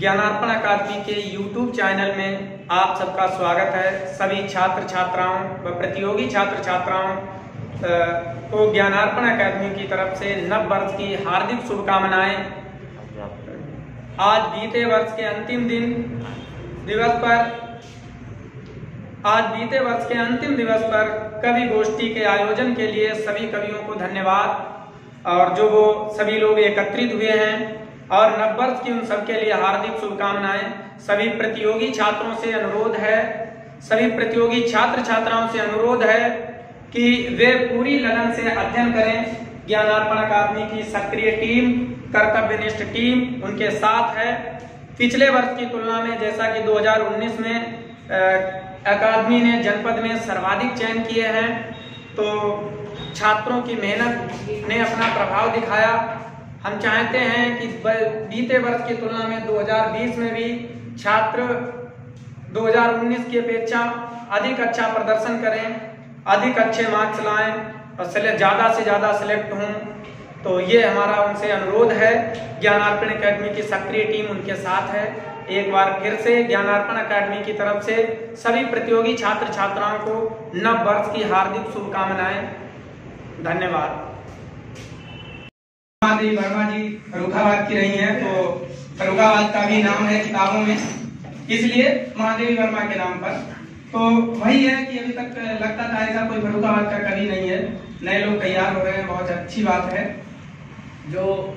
ज्ञानार्पण अकादमी के YouTube channel में आप सबका स्वागत है। सभी छात्र छात्राओं व प्रतियोगी छात्र छात्राओं को ज्ञानार्पण अकादमी की तरफ़ से नव वर्ष की हार्दिक शुभकामनाएँ। आज बीते वर्ष के अंतिम दिन दिवस पर, आज बीते वर्ष के अंतिम दिवस पर कवि गोष्ठी के आयोजन के लिए सभी कवियों को धन्यवाद। और जो वो सभी लोग एकत्रित हुए हैं और नववर्ष की उन सबके लिए हार्दिक शुभकामनाएँ। सभी प्रतियोगी छात्रों से अनुरोध है, सभी प्रतियोगी छात्र छात्राओं से अनुरोध है कि वे पूरी लगन से अध्ययन करें। ज्ञानार्पण अकादमी की सक्रिय टीम, कर्तव्यनिष्ठ टीम उनके साथ है। पिछले वर्ष की तुलना में, जैसा कि 2019 में अकादमी ने जनपद में सर्वाधिक चयन किए हैं तो छात्रों की मेहनत ने अपना प्रभाव दिखाया। हम चाहते हैं कि बीते वर्ष की तुलना में 2020 में भी छात्र 2019 की अपेक्षा अधिक अच्छा प्रदर्शन करें, अधिक अच्छे मार्क्स लाएँ और सिलेक्ट ज़्यादा से ज़्यादा सिलेक्ट हों। तो ये हमारा उनसे अनुरोध है। ज्ञानार्पण अकेडमी की सक्रिय टीम उनके साथ है। एक बार फिर से ज्ञानार्पण अकेडमी की तरफ़ से सभी प्रतियोगी छात्र छात्राओं को नव वर्ष की हार्दिक शुभकामनाएँ। धन्यवाद। महादेवी वर्मा जी फरुखाबाद की रही हैं तो फरुखाबाद का भी नाम है किताबों में। इसलिए महादेवी वर्मा के नाम पर। तो वही है कि अभी तक लगता था ऐसा कोई फरुखाबाद का कवि नहीं है। नए लोग तैयार हो रहे हैं, बहुत अच्छी बात है। जो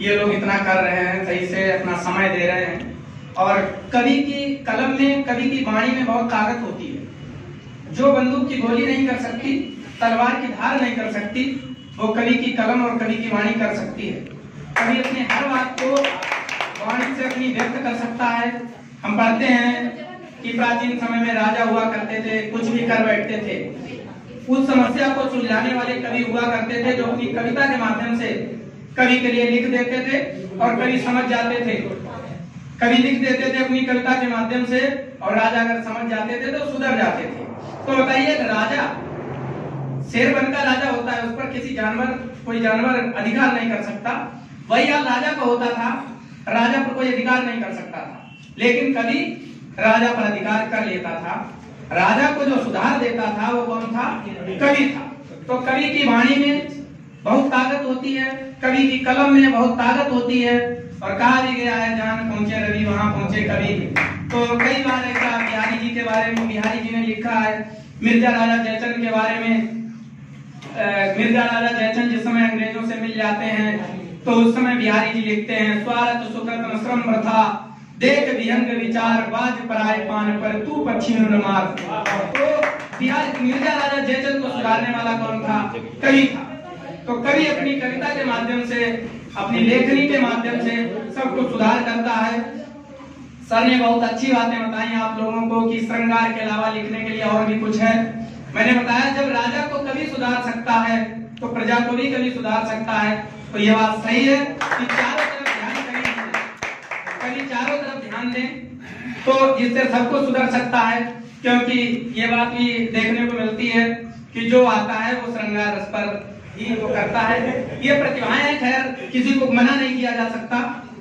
ये लोग इतना कर रहे हैं, सही से अपना समय दे रहे हैं। और कवि की कलम में, कवि की वाणी में बहुत ताकत होती है। जो बंदूक की गोली नहीं कर सकती, तलवार की धार नहीं कर सकती वो कवि की कलम और कवि की वाणी कर सकती है। कवि अपने हर बात को वाणी से अपनी व्यक्त कर सकता है। हम पढ़ते हैं कि प्राचीन समय में राजा हुआ करते थे, कुछ भी कर बैठते थे। उस समस्या को सुलझाने वाले कवि हुआ करते थे, जो अपनी कविता के माध्यम से कवि के लिए लिख देते थे और कवि समझ जाते थे। कवि लिख देते थे अपनी कविता के माध्यम से और राजा अगर समझ जाते थे तो सुधर जाते थे। तो बताइए, राजा शेर बनकर राजा होता है, उस पर किसी जानवर, कोई जानवर अधिकार नहीं कर सकता। वही हाल राजा को होता था, राजा पर कोई अधिकार नहीं कर सकता था। लेकिन कभी राजा पर अधिकार कर लेता था। राजा को जो सुधार देता था, वो कौन था? कवि था। तो कवि की वाणी में बहुत ताकत होती है, कवि की कलम में बहुत ताकत होती है, और कहा भी गया है, जहाँ पहुँचे रवि, वहाँ पहुँचे कवि। तो कई बार ऐसा बिहारी जी के बारे में, बिहारी जी ने लिखा है, मिर्ज़ा राजा जयचंद के बारे में। मिर्ज़ा राजा जयचंद जिस समय अंग्रेज़ों से मिल जाते हैं तो उस समय बिहारी जी लिखते हैं स्वार्थ सुकृत श्रम प्रथा देख विहंग विचार, बाज पराय पान पर, तू पक्षी तो बिहार मिर्ज़ा राजा जयचंद को सुधारने वाला कौन था? कवि था। तो कवि अपनी कविता के माध्यम से, अपनी लेखनी के माध्यम से सबको सुधार करता है। सर ने बहुत अच्छी बातें बताई आप लोगों को कि श्रृंगार के अलावा लिखने के लिए और भी कुछ है। मैंने बताया, जब राजा को कभी सुधार सकता है तो प्रजा को भी कभी सुधार सकता है। तो यह बात सही है कि चारों तरफ़ ध्यान करें। कभी चारों तरफ़ ध्यान दें तो इससे सबको सुधर सकता है। क्योंकि ये बात भी देखने को मिलती है कि जो आता है, वो श्रृंगार रस पर ही वो करता है। ये प्रतिभाएँ हैं, खैर, किसी को मना नहीं किया जा सकता।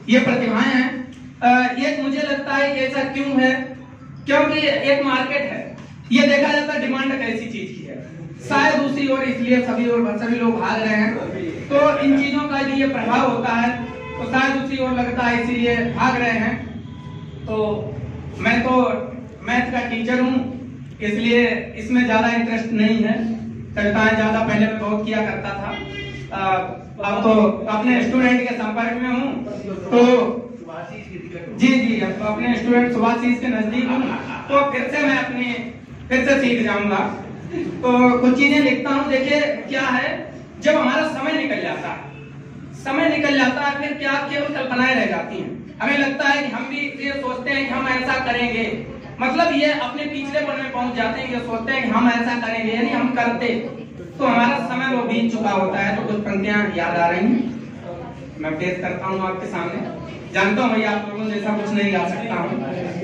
ये प्रतिभाएँ हैं। ये मुझे लगता है कि ऐसा क्यों है? क्योंकि एक मार्केट है। ये देखा जाता है डिमांड कैसी चीज़ की है। शायद दूसरी और इसलिए सभी और सभी लोग भाग रहे हैं। तो इन चीज़ों का भी ये प्रभाव होता है तो शायद दूसरी ओर लगता है इसीलिए भाग रहे हैं। तो मैं तो मैथ का टीचर हूँ, इसलिए इसमें ज़्यादा इंटरेस्ट नहीं है। कविताएँ ज़्यादा पहले मैं बहुत किया करता था। अब तो अपने स्टूडेंट के संपर्क में हूँ। तो जी जी अपने स्टूडेंट सुभाष के नज़दीक हूँ। तो फिर से मैं अपनी फिर से सीख जाऊँगा। तो कुछ चीज़ें लिखता हूँ, देखिए क्या है। जब हमारा समय निकल जाता है, समय निकल जाता है, फिर क्या केवल कल्पनाएँ रह जाती हैं। हमें लगता है कि हम भी ये सोचते हैं कि हम ऐसा करेंगे। मतलब ये अपने पिछले पल में पहुँच जाते हैं, ये सोचते हैं कि हम ऐसा करेंगे, यानी हम करते। तो हमारा समय वो बीत चुका होता है तो कुछ पंक्तियाँ याद आ रही हैं। मैं पेश करता हूँ आपके सामने। जानता हूँ भैया आप लोगों जैसा कुछ नहीं गा सकता हूँ।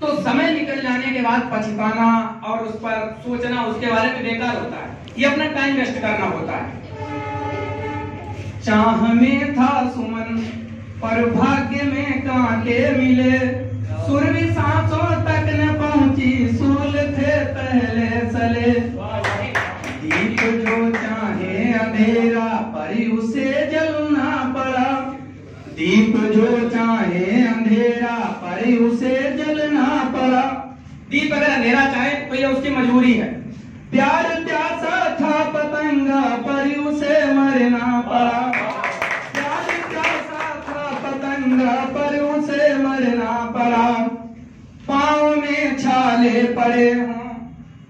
तो समय निकल जाने के बाद पछताना और उस पर सोचना, उसके बारे में बेकार होता है। ये अपना टाइम वेस्ट करना होता है। चाह में था सुमन, पर भाग्य में कांटे मिले। सुर भी सांसों तक न पहुँची, सूल थे पहले सले। दीप जो चाहे अंधेरा, पर उसे जलना पड़ा दीप जो चाहे अंधेरा पर उसे जलना पड़ा दीप अगर अंधेरा चाहे तो ये उसकी मजबूरी है। प्यार प्यासा था पतंगा, पर उसे मरना पड़ा। प्यार प्यासा था पतंगा, पर उसे मरना पड़ा। पाँव में छाले पड़े हों,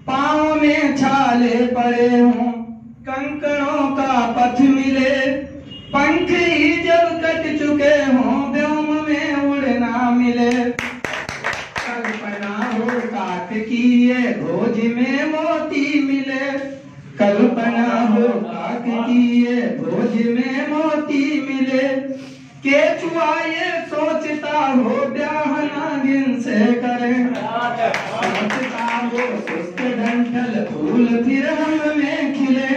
पाँव में छाले पड़े हों, कंकड़ों का पथ मिले। पंख ही जब कट चुके हों व्योम में उड़ना मिले। काट की ये भोज में मोती मिले। कल्पना हो काट की ये भोज में मोती मिले। केचुआ ये सोचता हो, ब्याह नागिन से करे। सोचता हो, सुस्त डंठल फूल फिर हम में खिले।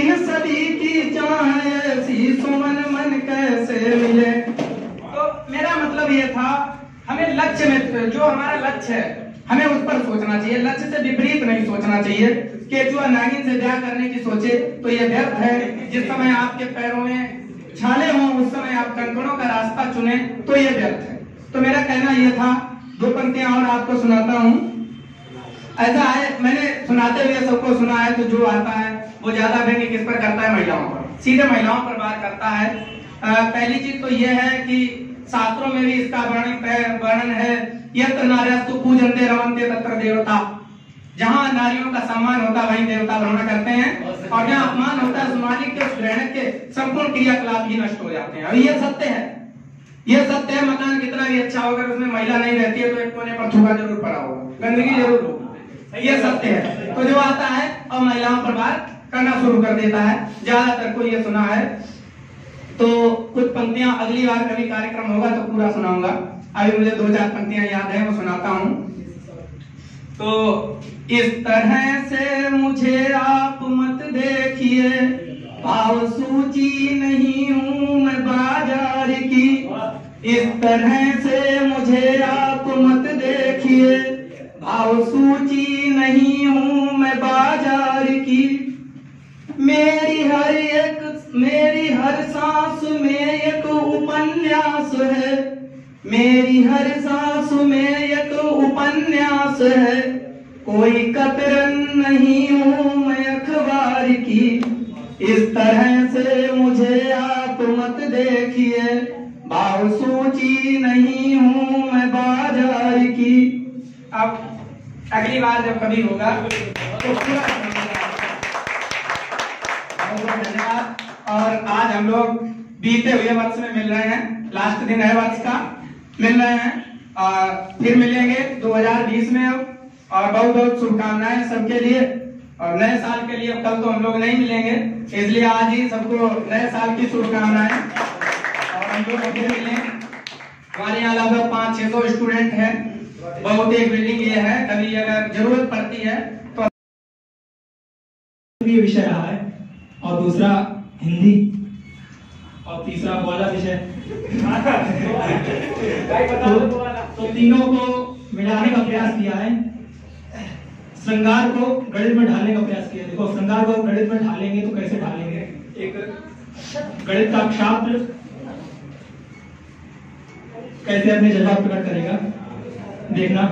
इन सभी की चाह ऐसी सुमन मन कैसे मिले? तो मेरा मतलब ये था, हमें लक्ष्य में, जो हमारा लक्ष्य है हमें उस पर सोचना चाहिए लक्ष्य से विपरीत नहीं सोचना चाहिए। कि जो नागिन से ब्याह करने की सोचे तो ये व्यर्थ है। जिस समय आपके पैरों में छाले हों उस समय आप कंकड़ों का रास्ता चुने तो ये व्यर्थ है। तो मेरा कहना यह था दो पंक्तियाँ और आपको सुनाता हूँ। ऐसा है मैंने सुनाते हुए सबको सुना है तो जो आता है वो ज़्यादा व्यंग्य किस पर करता है? महिलाओं पर। सीधे महिलाओं पर बात करता है। अ, पहली चीज़ तो यह है कि शास्त्रों में भी इसका वर्णन वर्णन है, यत्र नार्यस्तु पूजनते रमनते तत्र देवता। जहाँ नारियों का सम्मान होता, वहीं देवता भ्रमण करते हैं। और जहाँ अपमान होता है समाजिक के ग्रहण के संपूर्ण क्रियाकलाप ही नष्ट हो जाते हैं। और ये सत्य है। ये सत्य है, मकान कितना भी अच्छा होगा उसमें महिला नहीं रहती है तो एक कोने पर थूका ज़रूर पड़ा होगा। गंदगी ज़रूर होगी ये सत्य है। तो जो आता है और महिलाओं पर बात करना शुरू कर देता है। ज़्यादातर को ये सुना है तो कुछ पंक्तियाँ अगली बार कभी कार्यक्रम होगा तो पूरा सुनाऊँगा। अभी मुझे दो चार पंक्तियाँ याद है, वो सुनाता हूँ। तो इस तरह से मुझे आप मत देखिए सूची नहीं हूँ मैं बाज़ार की। इस तरह से मुझे आप मत देखिए भाव सूची नहीं हूँ मैं बाज़ार की। मेरी हर एक मेरी हर सांस में एक उपन्यास है। मेरी हर सांस में एक उपन्यास है। कोई कतरन नहीं हूँ मैं अखबार की। इस तरह से मुझे आप मत देखिए। भाव सूची नहीं हूँ मैं बाज़ार की। अब अगली बार जब कभी होगा तो पूरा धन्यवाद। और आज हम लोग बीते हुए वर्ष में मिल रहे हैं। लास्ट दिन है वर्ष का। मिल रहे हैं। और फिर मिलेंगे 2020 में। और बहुत बहुत शुभकामनाएँ सबके लिए। और नए साल के लिए कल तो हम लोग नहीं मिलेंगे। इसलिए आज ही सबको नए साल की शुभकामनाएँ। और हम लोग अभी मिले। हमारे यहाँ लगभग पाँच छह सौ स्टूडेंट हैं। बहुत एक बिल्डिंग ये है। कभी अगर ज़रूरत पड़ती है तो विषय रहा है। और दूसरा हिंदी। और तीसरा वाला विषय तो, तो तीनों को मिलाने का प्रयास किया है। श्रृंगार को गणित में ढालने का प्रयास किया देखो श्रृंगार को गणित में ढालेंगे तो कैसे ढालेंगे? एक गणित का छात्र कैसे अपने जज्बात प्रकट करेगा? देखना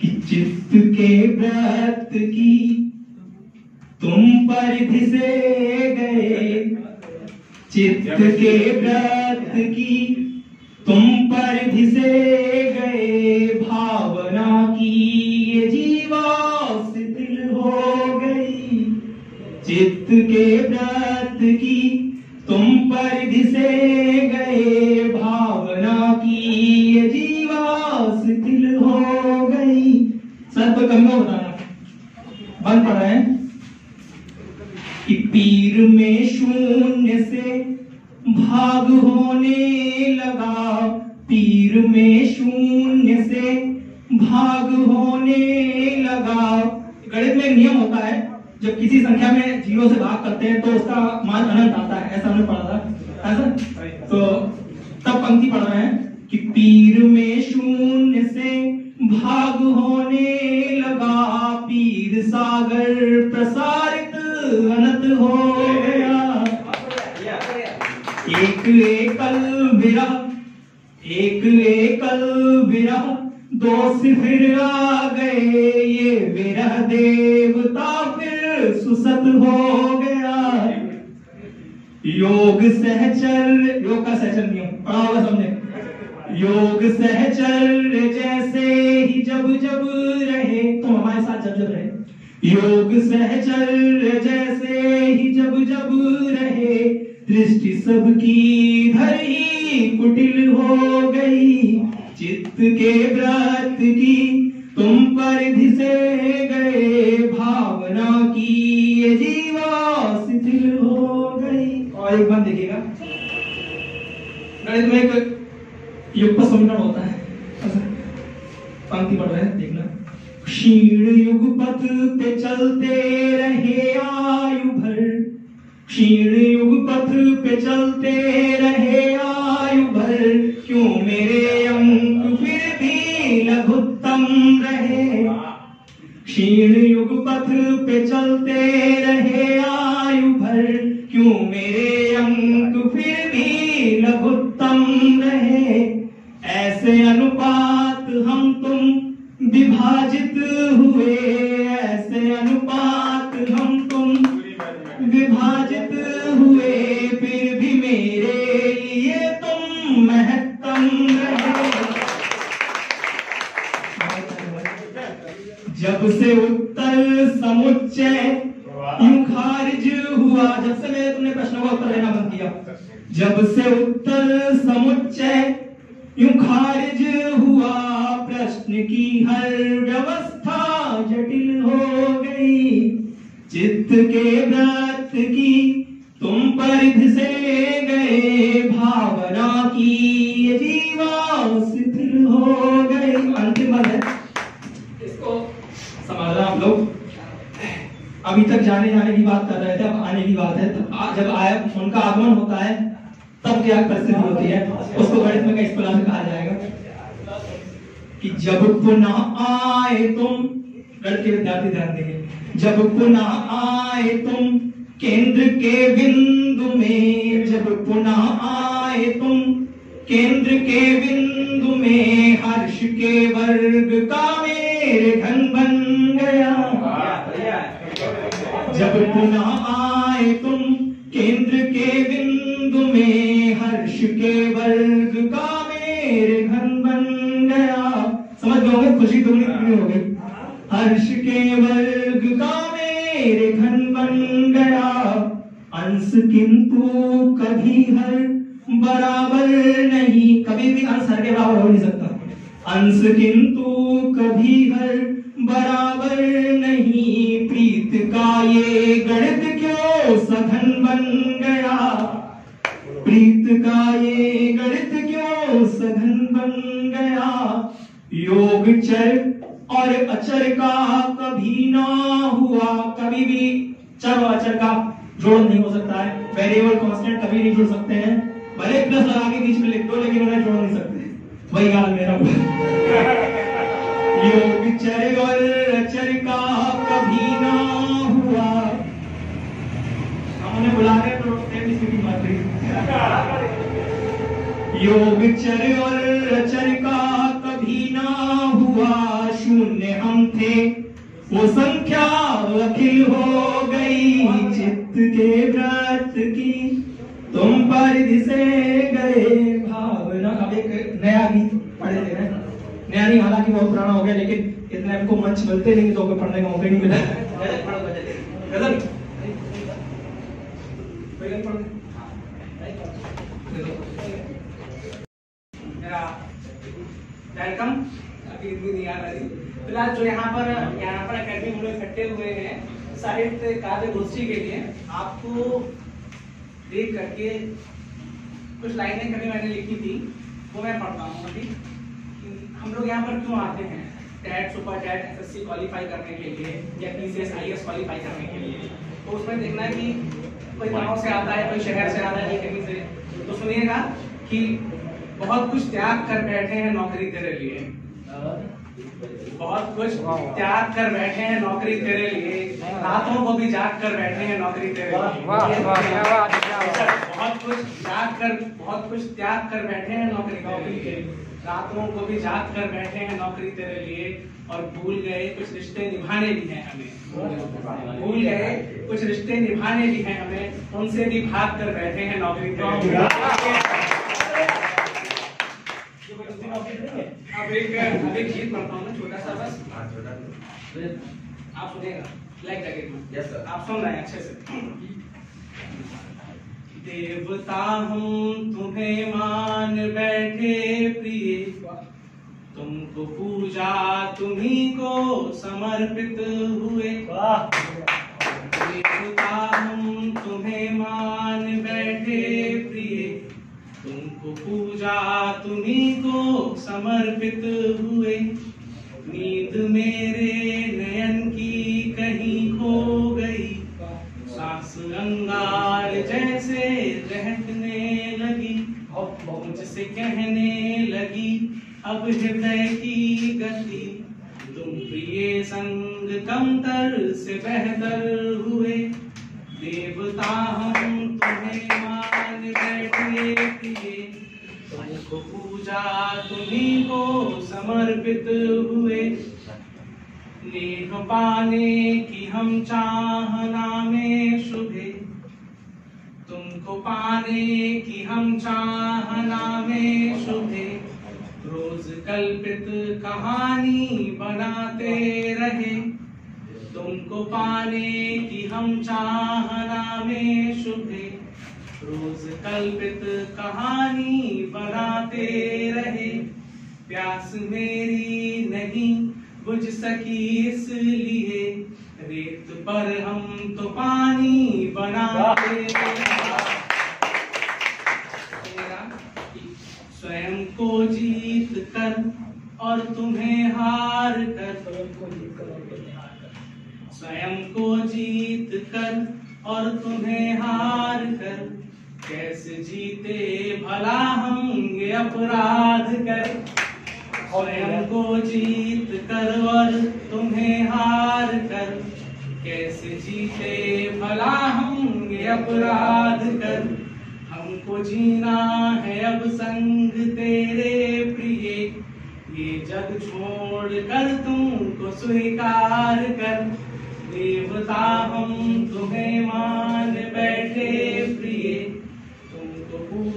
कि चित्त के व्रत की तुम परिधि से गए, चित्त के व्रत की। तुम परिधि से गए, भावना की ये जीवा शिथिल हो गई। चित्त के व्रत की, तुम परिधि से गए, भावना की ये जीवा शिथिल हो गई। सर पर कमी हो बताना। बंद पड़ा है। में शून्य से भाग होने लगा। पीर में शून्य से भाग होने लगा। गणित में नियम होता है, जब किसी संख्या में ज़ीरो से भाग करते हैं तो उसका मान अनंत आता है, ऐसा हमने पढ़ा था। ऐसा तो तब पंक्ति पढ़ रहे हैं कि पीर में शून्य से भाग होने लगा। पीर सागर प्रसारित अनंत एक एकल विरह, एक एकल विरह। दो फिर आ गए ये विरह देवता, फिर सुसत हो गया। योग सहचर, योग का सहचर नियम, पढ़ा सबने। योग सहचर जैसे ही जब जब रहे, तुम हमारे साथ जब जब रहे। योग सहचर कुटिल हो गई। चित्त के व्रत की तुम परिधि से गए। भावना की ये जीवा शिथिल हो गई। और एक बार देखिएगा। गणित में एक युग समीकरण होता है। ऐसा। पंक्ति पढ़ रहे हैं, देखना। क्षीण युग पथ पे चलते रहे आयु भर। क्षीण युग पथ पे चलते रहे क्यों मेरे अंक फिर भी लघुत्तम रहे? क्षीण युग पथ पे चलते रहे आयु भर। क्यों मेरे अंक फिर भी लघुत्तम रहे? ऐसे अनुपात हम तुम विभाजित हुए। ऐसे अनुपात हम तुम विभाजित जब से उत्तर समुच्चय, यूँ खारिज हुआ प्रश्न की हर व्यवस्था जटिल हो गई। चित्त के व्रत की तुम परिध से गए, भावना की जीवा शिथिल हो गई। अंतिम इसको समझना आप लोग। अभी तक जाने जाने की बात कर रहे थे, अब आने की बात है। तब जब आया, उनका आगमन होता है तब क्या परिस्थिति होती है। उसको गणित में किस कहा जाएगा कि जब पुनः आए तुम, गणित के विद्यार्थी ध्यान देंगे। जब पुनः आए तुम, केंद्र के बिंदु में, जब पुनः आए तुम, केंद्र के बिंदु में, हर्ष के वर्ग का मेरे घन बन गया। जब पुनः आए तुम, केंद्र के बिंदु में हर्ष के वर्ग का मेरे घन बन गया। समझ गए होंगे? खुशी दुगनी हो गई हर्ष के वर्ग का मेरे घन बन गया। अंश किंतु कभी हर बराबर नहीं। कभी भी अंश हर के बराबर हो नहीं सकता। अंश किंतु कभी हर बराबर नहीं। प्रीत का ये गणित क्यों सघन बन गया? प्रीत का ये गणित क्यों सघन बन गया? योग चर और अचर का कभी ना हुआ, कभी भी चर और अचर का जोड़ नहीं हो सकता है। वेरिएबल कांस्टेंट कभी नहीं जुड़ सकते हैं। भले प्लस लगा के बीच में लिख दो, लेकिन उन्हें जोड़ नहीं सकते। वही हाल मेरा योग चर और अचर का कभी ना हुआ। हम उन्हें बुला रहे हैं तो टेप स्पीकिंग बात रही योग चर और अचर का कभी ना हुआ शून्य हम थे वो संख्या अखिल हो गई चित्त के व्रत की तुम परिधि से गए भावना अब एक नया गीत पढ़े दे रहे हैं नया नहीं हालाँकि बहुत पुराना हो गया लेकिन इतने हमको मंच मिलते नहीं तो पढ़ने का मौका नहीं मिला गज़ल पढ़ वेलकम अभी इतनी नहीं आ रही फ़िलहाल जो यहाँ पर यहाँ पर अकेडमी में लोग इकट्ठे हुए हैं साहित्य काव्य गोष्ठी के लिए, आपको देख करके कुछ लाइनें कभी मैंने लिखी थी, वो मैं पढ़ता हूँ अभी। हम लोग यहाँ पर क्यों आते हैं? TET super TET SSC qualify करने के लिए, या पीसीएस आईएएस क्वालिफाई करने के लिए। तो उसमें देखना कि कोई गाँव से आता है, कोई शहर से आता है कहीं से तो सुनिएगा कि बहुत कुछ त्याग कर बैठे हैं नौकरी तेरे लिए बहुत कुछ त्याग कर बैठे हैं नौकरी तेरे लिए। रातों को भी जाग कर बैठे हैं नौकरी तेरे लिए। बहुत कुछ त्याग कर बहुत कुछ त्याग कर बैठे हैं नौकरी नौकरी लिए। रातों को भी जाग कर बैठे हैं नौकरी तेरे लिए और भूल गए कुछ रिश्ते निभाने भी हैं हमें। भूल गए कुछ रिश्ते निभाने भी हैं हमें उनसे भी भाग कर बैठे हैं नौकरी तेरे लिए अब एक अब गीत पढ़ता हूँ ना छोटा सा बस। आप सुनेगा लाइक लगे Yes, sir. आप सुन रहे हैं अच्छे से। देवता हम तुम्हें मान बैठे प्रिय। तुमको पूजा तुम्ही को समर्पित हुए। देवता हम तुम्हें मान पूजा तुम्ही को समर्पित हुए। नींद मेरे नयन की कहीं खो गई। सांस अंगार जैसे रहने लगी मुझसे कहने लगी, अब हृदय की गति। तुम प्रिय संग कमतर से बेहतर हुए। देवता हम तुम्हें मान बैठे प्रिय तुमको पूजा तुम्ही को समर्पित हुए। नेह पाने की हम चाहना में शुभे। तुमको पाने की हम चाहना में शुभे। रोज कल्पित कहानी बनाते रहे। तुमको पाने की हम चाहना में शुभे। रोज कल्पित कहानी बनाते रहे। प्यास मेरी नहीं, बुझ सकी इसलिए। रेत पर हम तो पानी बनाते स्वयं को जीत कर और तुम्हें हार कर। स्वयं को जीत कर और तुम्हें हार कर। कैसे जीते भला हम अपराध कर। स्वयं को जीत कर और तुम्हें हार कर। कैसे जीते भला हम अपराध कर। हमको जीना है अब संग तेरे प्रिय। ये जग छोड़ कर तुमको स्वीकार कर। देवता हम तुम्हें मान बैठे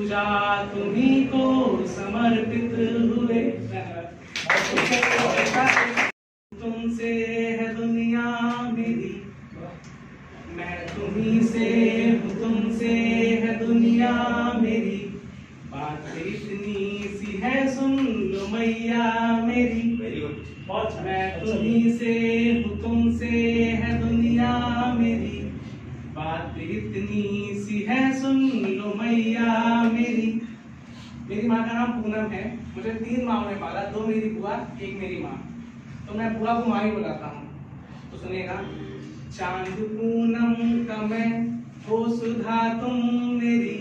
पूजा तुम्ही को समर्पित हुए। पूनम है। मुझे तीन माँ ने पाला दो मेरी बुआ एक मेरी माँ। तो मैं बुआ को माँ ही बुलाता हूँ। तो सुनिएगा। चाँद पूनम का मैं हो सुधा तुम मेरी।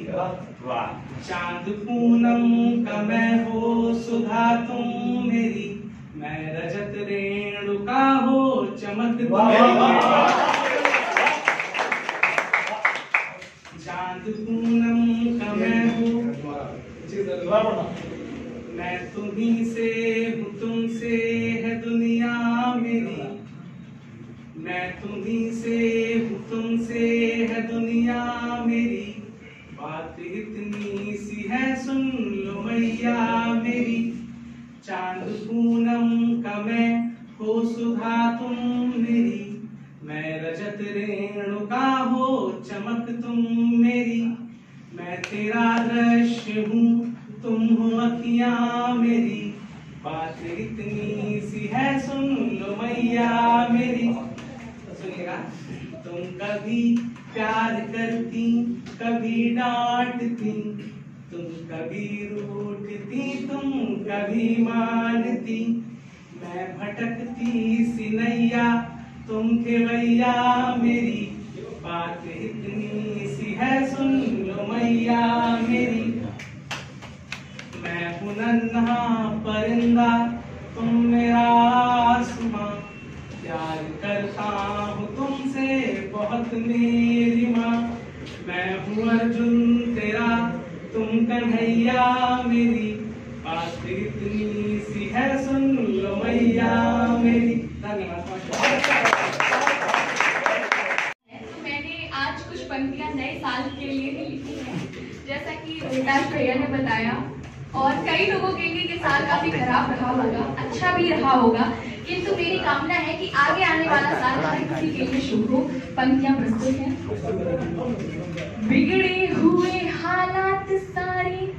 चाँद पूनम का मैं हो सुधा तुम मेरी मैं रजत रेणुका हो। चमक चाँद पूनम का मैं हूँ मैं तुम्ही से हूँ तुमसे है दुनिया मेरी। मैं तुम्ही से हूँ तुमसे है दुनिया मेरी। बात इतनी सी है, सुन लो मैया मेरी। चाँद पूनम का मैं हो सुधा तुम मेरी। मैं रजत रेणुका हो चमक तुम मेरी। मैं तेरा दृश्य हो अखियाँ मेरी बात इतनी सी है सुन लो मैया मेरी। तो सुनिएगा, तुम कभी प्यार करती, कभी डांटती, तुम कभी रूठती, तुम कभी मानती। मैं भटकती सी नैया, तुम खेवैया मेरी। बात इतनी सी है सुन लो मैया मेरी। नन्हा परिंदा तुम मेरा आसमां। प्यार करता हूँ तुमसे बहुत मेरी माँ मैं हूँ अर्जुन तेरा तुम कन्हैया मेरी बात इतनी सी है सुन लो मैया मेरी धन्यवाद तो मैंने आज कुछ पंक्तियाँ नए साल के लिए भी लिखी हैं जैसा कि विकास भैया ने बताया और कई लोगों के लिए ये साल काफ़ी खराब रहा होगा। अच्छा भी रहा होगा। किंतु मेरी कामना है कि आगे आने वाला साल हर किसी के लिए शुभ हो। पंक्तियाँ प्रस्तुत हैं। बिगड़े हुए हालात सारे,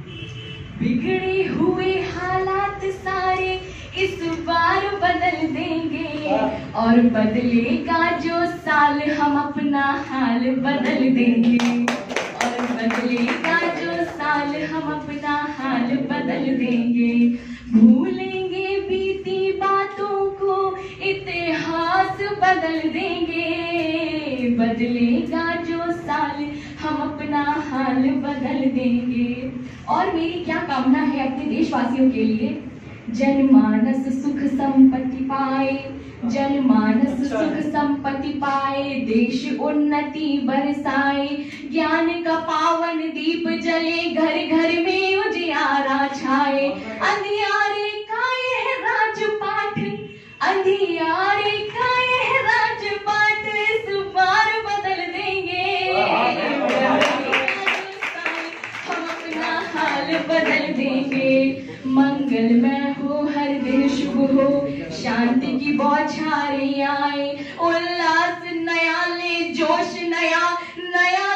बिगड़े हुए हालात सारे इस बार बदल देंगे। और बदलेगा जो साल, हम अपना हाल बदल देंगे। बदलेगा जो साल हम अपना हाल बदल देंगे। भूलेंगे बीती बातों को, इतिहास बदल देंगे। बदलेगा जो साल हम अपना हाल बदल देंगे। और मेरी क्या कामना है अपने देशवासियों के लिए? जनमानस सुख संपत्ति पाए जनमानस सुख संपत्ति पाए देश उन्नति बरसाए ज्ञान का पावन दीप जले घर घर में उजियारा छाए। अंधियारे का यह राजपाट अंधियारे का यह राजपाट इस बार बदल देंगे। हम अपना हाल बदल देंगे। मंगलमय हो हर दिन शुभ हो शांति की बौछारें आए उल्लास नया ले जोश नया नया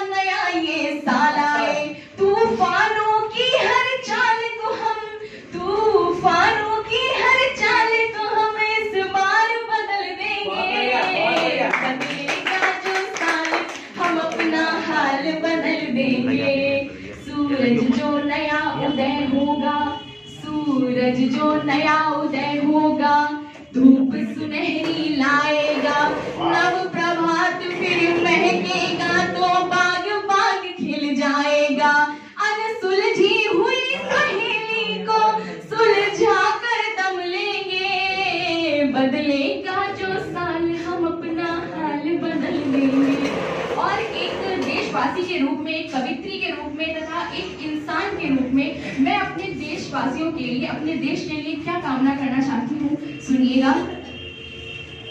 देशवासियों के लिए, अपने देश के लिए क्या कामना करना चाहती हूँ? सुनिएगा।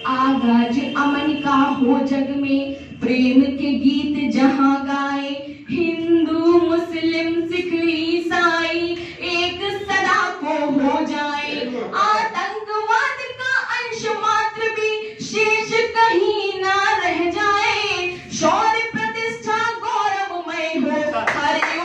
आगाज़ अमन का हो जग में, प्रेम के गीत जहाँ गाए। हिंदू, मुस्लिम, सिख, ईसाई, एक सदा को हो जाए। आतंकवाद का अंश मात्र भी शेष कहीं ना रह जाए। शौर्य प्रतिष्ठा गौरवमय हो, हर